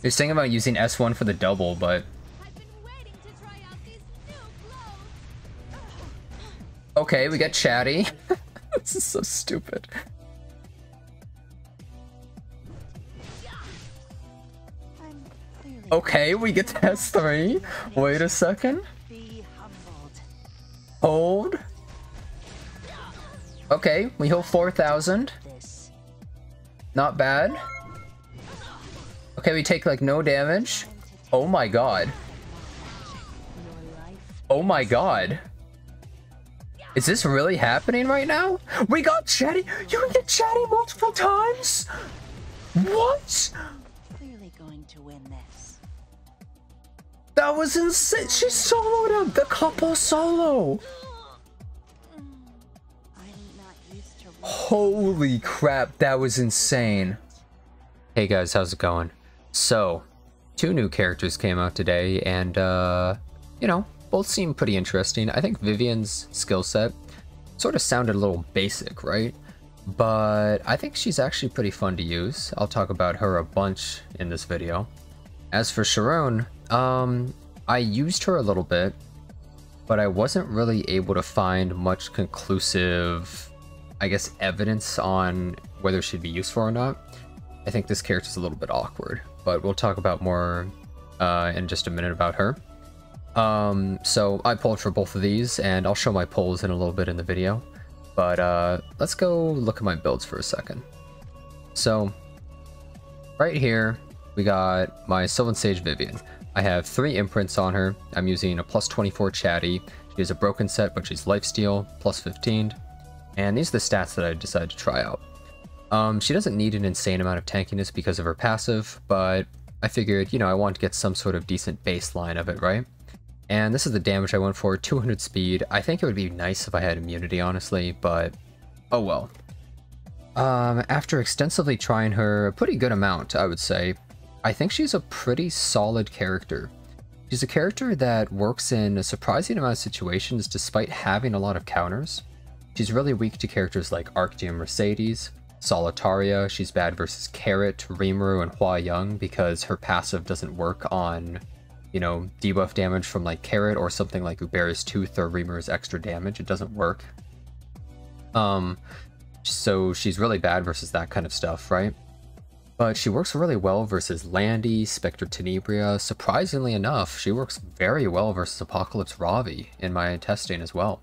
They're saying about using S1 for the double, but... Okay, we got Chatty. this is so stupid. Okay, we get to S3. Wait a second. Hold. Okay, we hold 4,000. Not bad. Okay, we take like no damage. Oh my god. Oh my god. Is this really happening right now? We got chatty. You can get chatty multiple times. What? Clearly going to win this. That was insane. She soloed him. The couple solo. Holy crap, that was insane. Hey guys, how's it going? So, two new characters came out today, and, uh, you know, both seem pretty interesting. I think Vivian's skill set sort of sounded a little basic, right? But I think she's actually pretty fun to use. I'll talk about her a bunch in this video. As for Sharun, um, I used her a little bit, but I wasn't really able to find much conclusive I guess, evidence on whether she'd be useful or not. I think this character's a little bit awkward, but we'll talk about more uh, in just a minute about her. Um, so I pulled for both of these, and I'll show my pulls in a little bit in the video. But uh, let's go look at my builds for a second. So, right here, we got my Sylvan Sage Vivian. I have three imprints on her. I'm using a plus 24 chatty. She has a broken set, but she's lifesteal, plus 15. And these are the stats that I decided to try out. Um, she doesn't need an insane amount of tankiness because of her passive, but I figured, you know, I want to get some sort of decent baseline of it, right? And this is the damage I went for, 200 speed. I think it would be nice if I had immunity, honestly, but oh well. Um, after extensively trying her a pretty good amount, I would say, I think she's a pretty solid character. She's a character that works in a surprising amount of situations despite having a lot of counters. She's really weak to characters like Arctium Mercedes, Solitaria, she's bad versus Carrot, Rimuru, and Hwayoung because her passive doesn't work on, you know, debuff damage from like Carrot or something like Uberius's Tooth or Rimuru's extra damage. It doesn't work. Um, so she's really bad versus that kind of stuff, right? But she works really well versus Landy, Spectre Tenebria. Surprisingly enough, she works very well versus Apocalypse Ravi in my testing as well.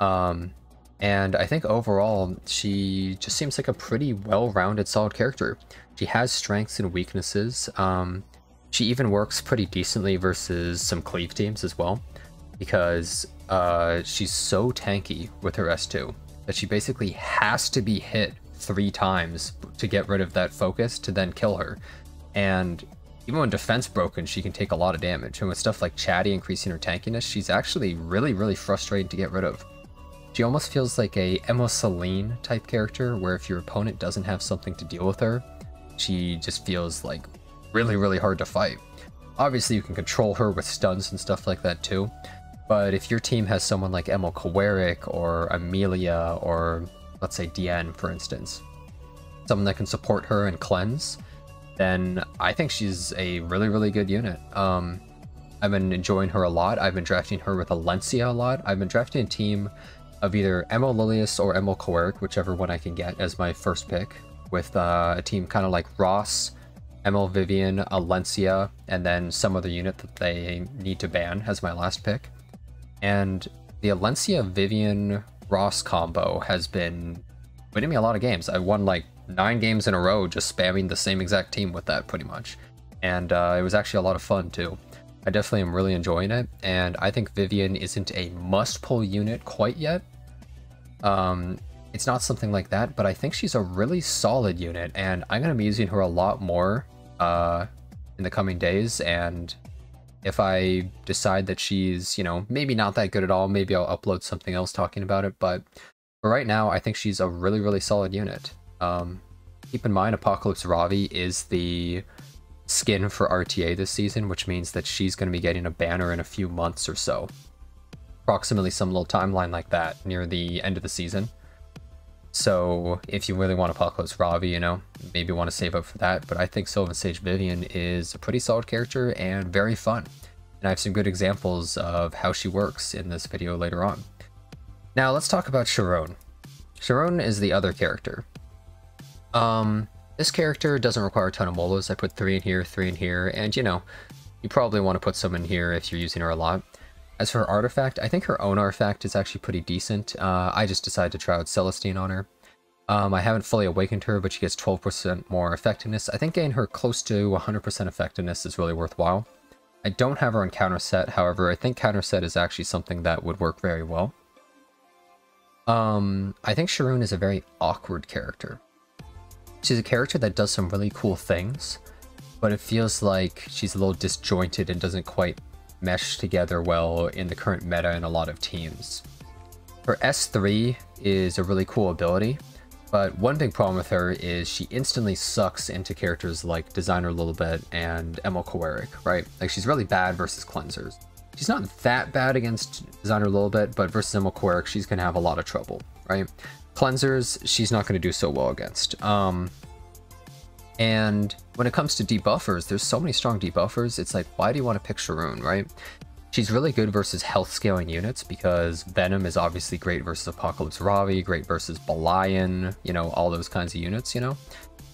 Um, and I think overall, she just seems like a pretty well-rounded, solid character. She has strengths and weaknesses. Um, she even works pretty decently versus some cleave teams as well, because uh, she's so tanky with her S2 that she basically has to be hit three times to get rid of that focus to then kill her. And even when defense broken, she can take a lot of damage. And with stuff like Chatty increasing her tankiness, she's actually really, really frustrating to get rid of. She almost feels like a ML Celine type character, where if your opponent doesn't have something to deal with her, she just feels like really, really hard to fight. Obviously, you can control her with stuns and stuff like that too, but if your team has someone like ML Kawerik or Amelia or let's say Diane, for instance, someone that can support her and cleanse, then I think she's a really, really good unit. Um, I've been enjoying her a lot. I've been drafting her with Alencia a lot. I've been drafting a team of either ML Lilias or ML Kawerik, whichever one I can get as my first pick, with uh, a team kind of like Ross, ML Vivian, Alencia, and then some other unit that they need to ban as my last pick. And the Alencia Vivian Ross combo has been winning me a lot of games. I won like nine games in a row just spamming the same exact team with that pretty much. And uh, it was actually a lot of fun too. I definitely am really enjoying it, and I think Vivian isn't a must-pull unit quite yet. Um, it's not something like that, but I think she's a really solid unit, and I'm going to be using her a lot more uh, in the coming days, and if I decide that she's, you know, maybe not that good at all, maybe I'll upload something else talking about it, but for right now, I think she's a really, really solid unit. Um, keep in mind, Apocalypse Ravi is the skin for RTA this season, which means that she's going to be getting a banner in a few months or so. Approximately some little timeline like that near the end of the season. So if you really want Apocalypse Ravi, you know, maybe want to save up for that. But I think Sylvan Sage Vivian is a pretty solid character and very fun. And I have some good examples of how she works in this video later on. Now let's talk about Sharun. Sharun is the other character. Um, this character doesn't require a ton of molos. I put three in here, three in here, and you know, you probably want to put some in here if you're using her a lot. As for her artifact, I think her own artifact is actually pretty decent. Uh, I just decided to try out Celestine on her. Um, I haven't fully awakened her, but she gets 12% more effectiveness. I think getting her close to 100% effectiveness is really worthwhile. I don't have her on counter set, however, I think counter set is actually something that would work very well. Um, I think Sharun is a very awkward character. She's a character that does some really cool things, but it feels like she's a little disjointed and doesn't quite mesh together well in the current meta in a lot of teams. Her S3 is a really cool ability, but one big problem with her is she instantly sucks into characters like Designer Lilibet and Emil right? Like she's really bad versus cleansers. She's not that bad against Designer Lilibet, but versus Emil she's gonna have a lot of trouble, right? Cleansers, she's not gonna do so well against. Um, and when it comes to debuffers, there's so many strong debuffers. It's like, why do you want to pick Sharun, right? She's really good versus health scaling units because Venom is obviously great versus Apocalypse Ravi, great versus Belian, you know, all those kinds of units, you know?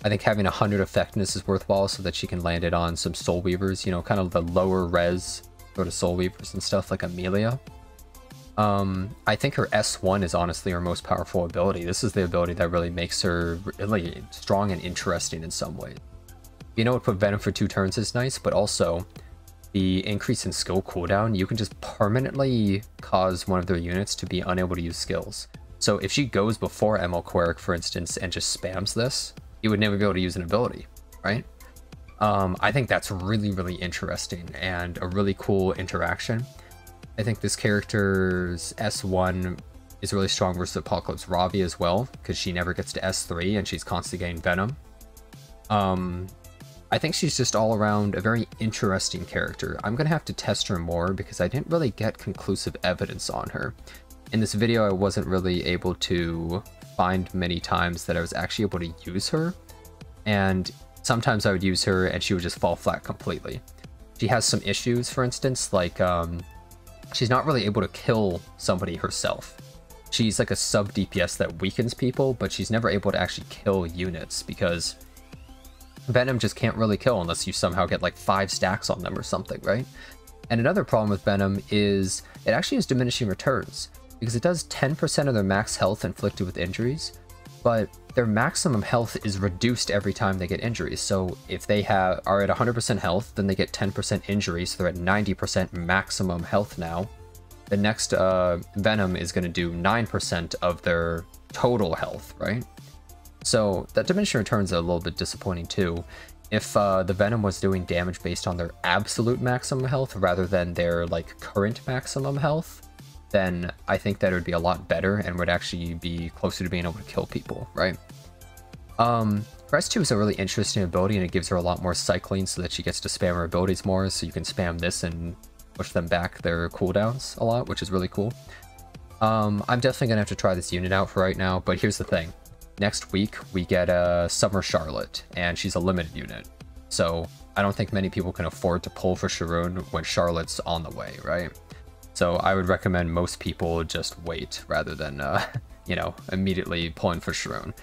I think having 100 effectiveness is worthwhile so that she can land it on some Soul Weavers, you know, kind of the lower res sort of Soul Weavers and stuff like Amelia. Um, I think her S1 is honestly her most powerful ability. This is the ability that really makes her really strong and interesting in some ways. You know, what put Venom for two turns is nice, but also the increase in skill cooldown, you can just permanently cause one of their units to be unable to use skills. So if she goes before ML Kawerik, for instance, and just spams this, you would never be able to use an ability, right? Um, I think that's really, really interesting and a really cool interaction. I think this character's S1 is really strong versus Apocalypse Ravi as well, because she never gets to S3 and she's constantly getting Venom. Um, I think she's just all around a very interesting character. I'm going to have to test her more because I didn't really get conclusive evidence on her. In this video, I wasn't really able to find many times that I was actually able to use her, and sometimes I would use her and she would just fall flat completely. She has some issues, for instance, like um, she's not really able to kill somebody herself. She's like a sub DPS that weakens people, but she's never able to actually kill units because Venom just can't really kill unless you somehow get like five stacks on them or something, right? And another problem with Venom is it actually has diminishing returns because it does 10% of their max health inflicted with injuries, but their maximum health is reduced every time they get injuries. So if they have are at 100% health, then they get 10% injury, so they're at 90% maximum health now. The next uh, Venom is going to do 9% of their total health, right? So that diminishing returns are a little bit disappointing too. If uh, the Venom was doing damage based on their absolute maximum health rather than their like current maximum health, then I think that it would be a lot better and would actually be closer to being able to kill people, right? Um, Rest 2 is a really interesting ability and it gives her a lot more cycling so that she gets to spam her abilities more, so you can spam this and push them back their cooldowns a lot, which is really cool. Um, I'm definitely going to have to try this unit out for right now, but here's the thing. Next week, we get a Summer Charlotte, and she's a limited unit. So I don't think many people can afford to pull for Sharun when Charlotte's on the way, right? So I would recommend most people just wait rather than, uh, you know, immediately pulling for Sharun.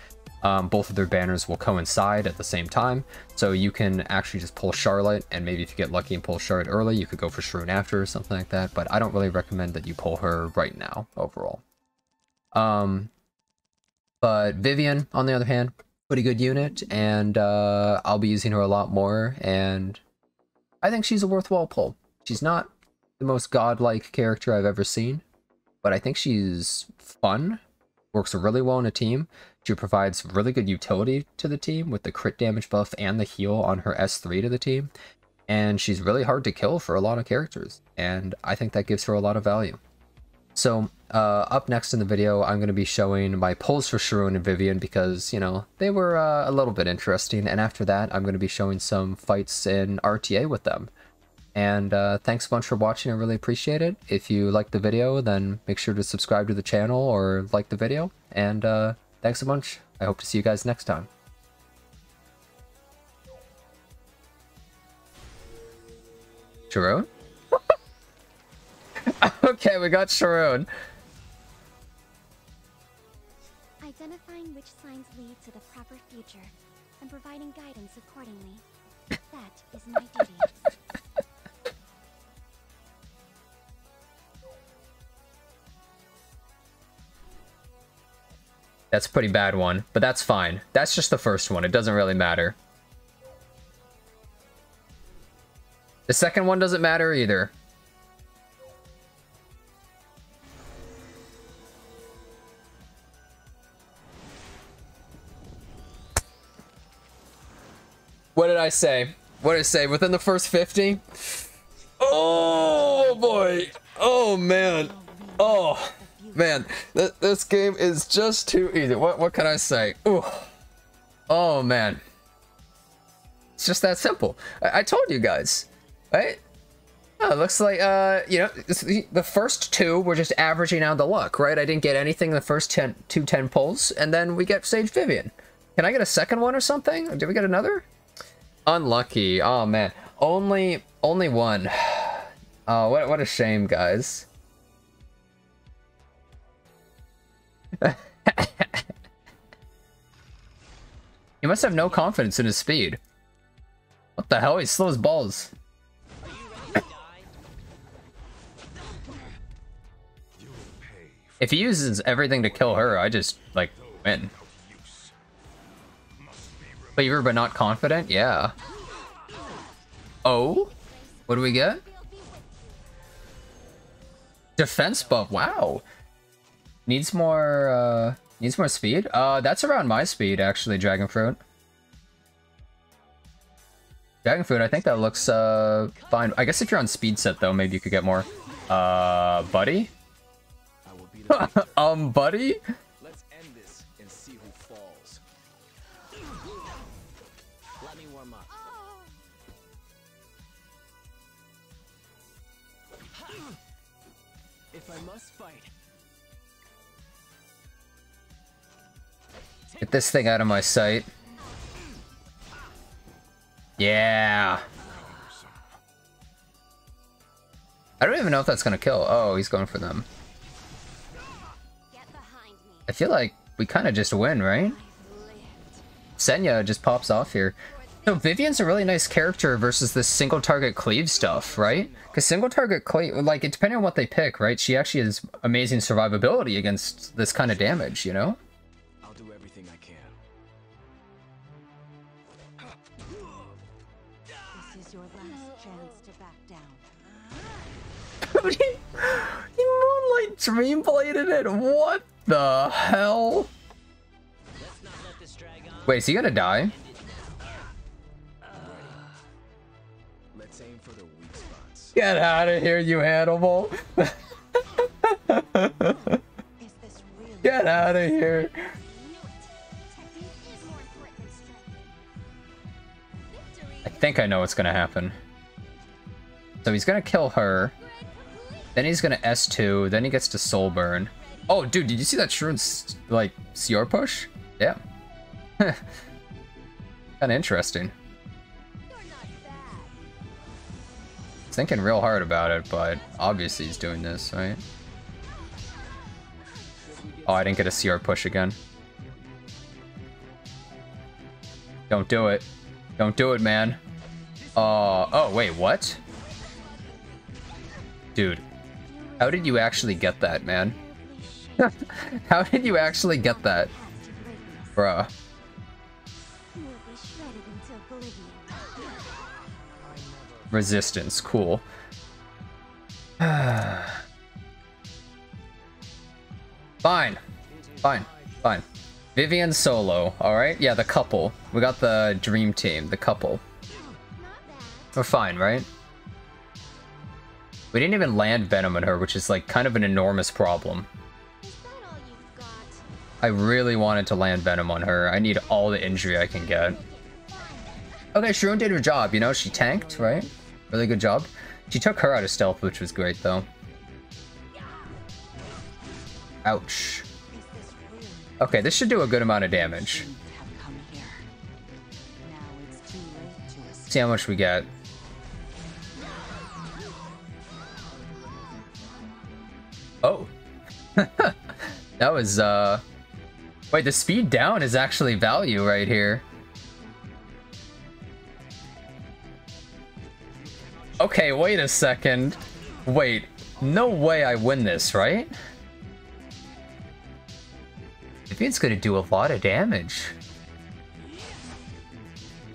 Um, both of their banners will coincide at the same time, so you can actually just pull Charlotte, and maybe if you get lucky and pull Charlotte early, you could go for Sharun after or something like that, but I don't really recommend that you pull her right now, overall. Um, but Vivian, on the other hand, pretty good unit, and uh, I'll be using her a lot more, and I think she's a worthwhile pull. She's not the most godlike character I've ever seen, but I think she's fun, works really well in a team. She provides really good utility to the team with the crit damage buff and the heal on her S3 to the team. And she's really hard to kill for a lot of characters, and I think that gives her a lot of value. So, uh, up next in the video, I'm going to be showing my pulls for Sharun and Vivian because, you know, they were uh, a little bit interesting. And after that, I'm going to be showing some fights in RTA with them. And uh, thanks a bunch for watching. I really appreciate it. If you liked the video, then make sure to subscribe to the channel or like the video. And uh, thanks a bunch. I hope to see you guys next time. Sharun? okay, we got Sharun. Identifying which signs lead to the proper future and providing guidance accordingly. That is my duty. That's a pretty bad one, but that's fine. That's just the first one. It doesn't really matter. The second one doesn't matter either. What did I say? What did I say? Within the first 50? Oh boy! Oh man! Oh man! Th this game is just too easy. What what can I say? Ooh. Oh man! It's just that simple. I, I told you guys, right? Oh, looks like, uh, you know, the first two were just averaging out the luck, right? I didn't get anything in the first ten, two 10 pulls, and then we get Sage Vivian. Can I get a second one or something? Did we get another? Unlucky. Oh, man. Only, only one. Oh, what, what a shame, guys. he must have no confidence in his speed. What the hell? He slow as balls. If he uses everything to kill her, I just, like, win. Favor but not confident? Yeah. Oh? What do we get? Defense buff. Wow. Needs more, uh, needs more speed? Uh, that's around my speed, actually, Dragon Fruit. Dragon Fruit, I think that looks, uh, fine. I guess if you're on speed set, though, maybe you could get more. Uh, Buddy? um, buddy? Let's end this and see who falls. Let me warm up. If I must fight, Get this thing out of my sight. Yeah. I don't even know if that's gonna kill. Oh, he's going for them. I feel like we kind of just win, right? Senya just pops off here. So Vivian's a really nice character versus this single target cleave stuff, right? Because single target cleave, like, it, depending on what they pick, right? She actually has amazing survivability against this kind of damage, you know? He, moonlight dream bladed it. What the hell? Wait, is he gonna die? Get out of here, you animal! Get out of here! I think I know what's gonna happen. So he's gonna kill her. Then he's gonna S2. Then he gets to Soul Burn. Oh, dude, did you see that Shroud's, like, CR push? Yeah. Kinda interesting. Thinking real hard about it, but obviously he's doing this, right? Oh, I didn't get a CR push again. Don't do it. Don't do it, man. Uh, oh, wait, what? Dude, how did you actually get that, man? how did you actually get that? Bruh. Resistance, cool. fine. Fine. Fine. Vivian Solo, alright? Yeah, the couple. We got the dream team, the couple. We're fine, right? We didn't even land Venom on her, which is like kind of an enormous problem. I really wanted to land Venom on her. I need all the injury I can get. Okay, Sharun did her job, you know? She tanked, right? Really good job. She took her out of stealth, which was great, though. Ouch. Okay, this should do a good amount of damage. See how much we get. Oh. that was, uh... Wait, the speed down is actually value right here. Okay, wait a second. Wait, no way I win this, right? Vivian's gonna do a lot of damage.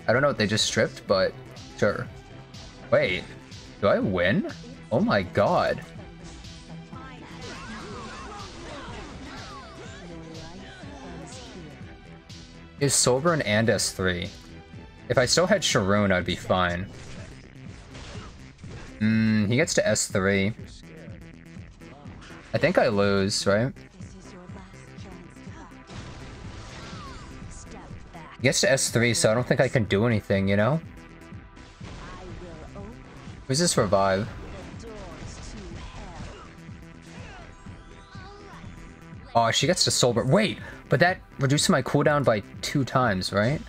I don't know what they just stripped, but sure. Wait, do I win? Oh my god. Is Soulburn and S3. If I still had Sharun, I'd be fine. Hmm, he gets to S3. I think I lose, right? He gets to S3, so I don't think I can do anything, you know? Who's this revive? Oh, she gets to Soulburn. Wait, but that reduces my cooldown by two times, right?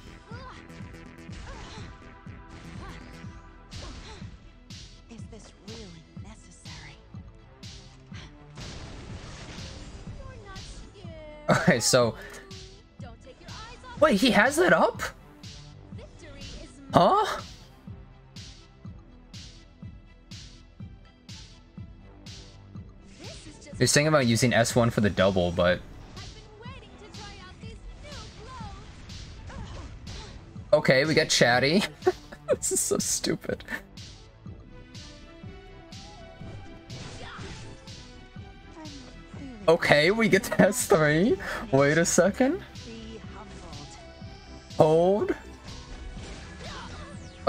Is this really necessary? Okay, so... Wait, he has that up? Huh? He's thinking about using S1 for the double, but... Okay, we get chatty. this is so stupid. Okay, we get to S3. Wait a second. Hold.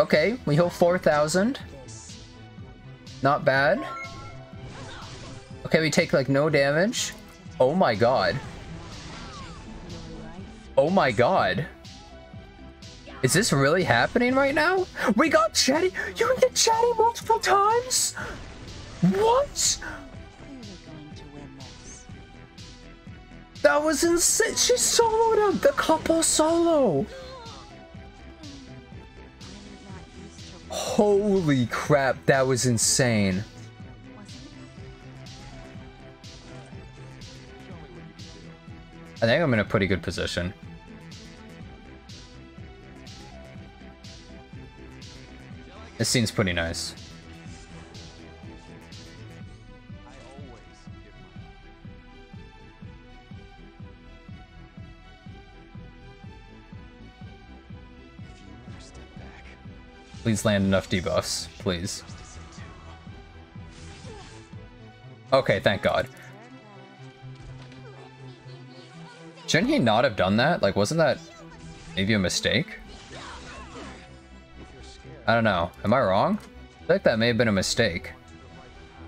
Okay, we heal 4,000. Not bad. Okay, we take like no damage. Oh my god. Oh my god. Is this really happening right now? We got chatty. You can get chatty multiple times? What? That was insane. She soloed him. The couple solo. Holy crap, that was insane. I think I'm in a pretty good position. You seems pretty nice. Please land enough debuffs, please. Okay, thank god. Shouldn't he not have done that? Like, wasn't that maybe a mistake? I don't know. Am I wrong? I feel like that may have been a mistake.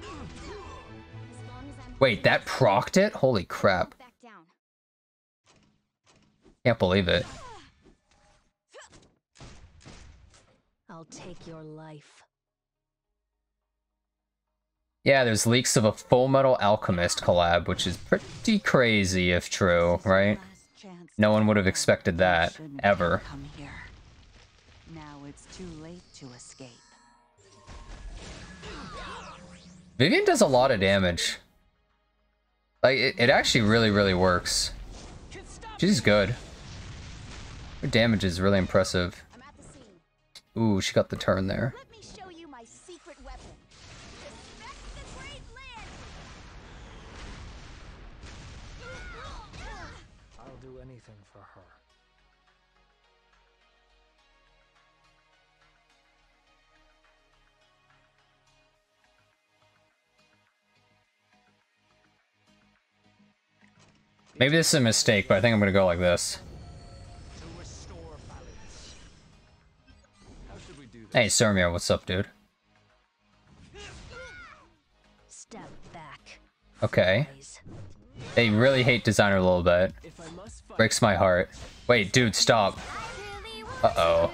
As long as I'm Wait, that procced it? Holy crap. Can't believe it. I'll take your life. Yeah, there's leaks of a Full Metal Alchemist collab, which is pretty crazy if true, right? No one would have expected that, ever. have Come here. Now it's too late to escape. Vivian does a lot of damage. Like, it, it actually really, really works. She's good. Her damage is really impressive. Ooh, she got the turn there. Maybe this is a mistake, but I think I'm gonna go like this. To restore balance. How should we do that? Hey, Sermio, what's up, dude? Step back. Okay. They really hate designer Lilibet. If I must fight, Breaks my heart. Wait, dude, stop. Uh-oh.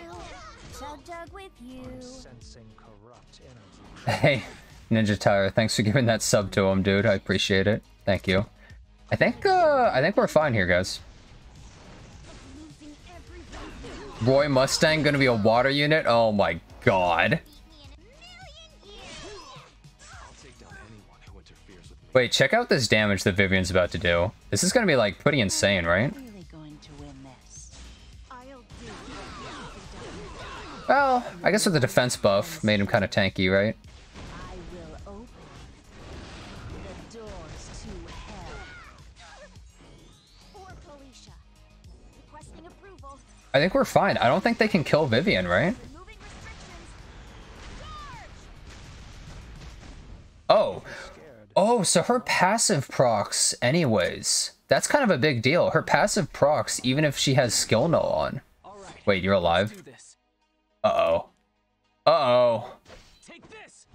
Chug jug with you. Sensing corrupt energy. Hey, Ninja Tire, thanks for giving that sub to him, dude. I appreciate it. Thank you. I think, uh, I think we're fine here, guys. Roy Mustang gonna be a water unit? Oh my god. Wait, check out this damage that Vivian's about to do. This is gonna be, like, pretty insane, right? Well, I guess with the defense buff, made him kind of tanky, right? I think we're fine. I don't think they can kill Vivian, right? Removing restrictions. Charge! Oh. Oh, so her passive procs anyways. That's kind of a big deal. Her passive procs, even if she has skill null on. Wait, you're alive? Uh-oh. Uh-oh. Take this.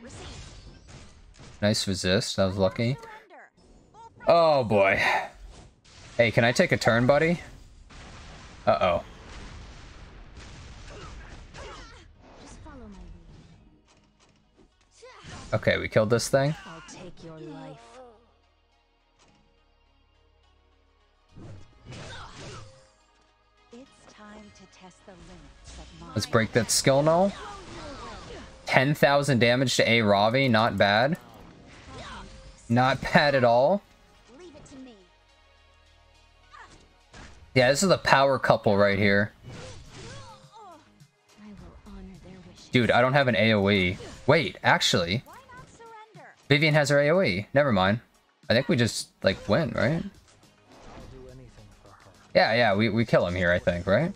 Receive. Nice resist. That was lucky. Oh boy. Hey, can I take a turn, buddy? Uh-oh. Just follow my lead. Okay, we killed this thing. I'll take your life. It's time to test the limits of Let's break that skill null. 10,000 damage to A Ravi, not bad. Not bad at all. Yeah, this is the power couple right here. I will honor their wishes. Dude, I don't have an AoE. Wait, actually, Why not surrender? Vivian has her AoE. Never mind. I think we just, like, win, right? I'll do anything for her. Yeah, yeah, we, we kill him here, I think, right?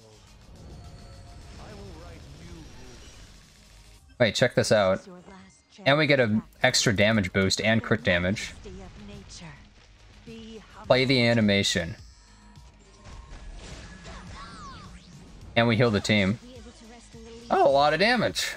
Wait, check this out. It's your last chance And we get an extra damage boost and crit damage. the majesty of nature. Be Play the animation. And we heal the team. Oh, a lot of damage.